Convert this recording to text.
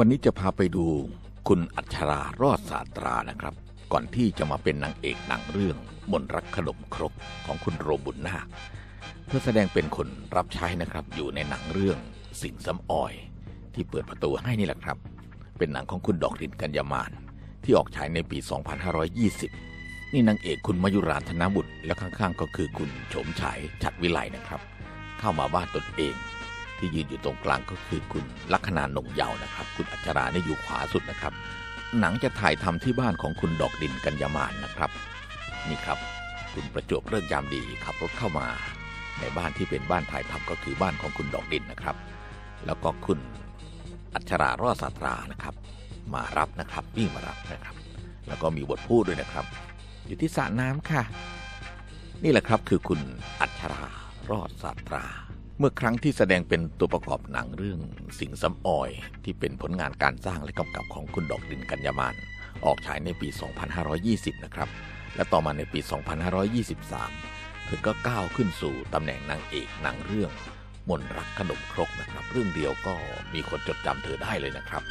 วันนี้จะพาไปดูคุณอัชรารอดศาสตรานะครับ ก่อนที่จะมาเป็นนางเอกหนังเรื่องมนรักขนมครกของคุณโรบุญนาคเพื่อแสดงเป็นคนรับใช้นะครับ อยู่ในหนังเรื่องสิงสำออย ที่เปิดประตูให้นี่แหละครับ เป็นหนังของคุณดอกดินกัญญามานที่ออกฉายในปี 2520 นี่นางเอกคุณมายุราธนบุตรและข้างๆ ก็คือคุณโฉมฉายฉัดวิไลนะครับ เข้ามาบ้านตนเอง ที่ยืนอยู่ตรงกลางก็คือคุณลัคนาหนงเยาวนะครับ คุณอัชราเนี่ยอยู่ขวาสุดนะครับ หนังจะถ่ายทำที่บ้านของคุณดอกดินกัญญามานนะครับ นี่ครับ คุณประจวบเลิกยามดีขับรถเข้ามา ในบ้านที่เป็นบ้านถ่ายทำก็คือบ้านของคุณดอกดินนะครับ แล้วก็คุณอัชรารอดสาตรานะครับ มารับนะครับวิ่งมารับนะครับ แล้วก็มีบทพูดด้วยนะครับ อยู่ที่สระน้ำค่ะ นี่แหละครับคือคุณอัชรารอดสาตรา เมื่อครั้งที่แสดงเป็นตัวประกอบหนังเรื่องสิงสำออย ที่เป็นผลงานการสร้างและกำกับของคุณดอกดินกัญญามานออกฉายในปี 2520 นะครับ และต่อมาในปี 2523 เธอก็ก้าวขึ้นสู่ตำแหน่งนางเอกหนังเรื่องมนรักขนมครกนะครับ เรื่องเดียวก็มีคนจดจำเธอได้เลยนะครับ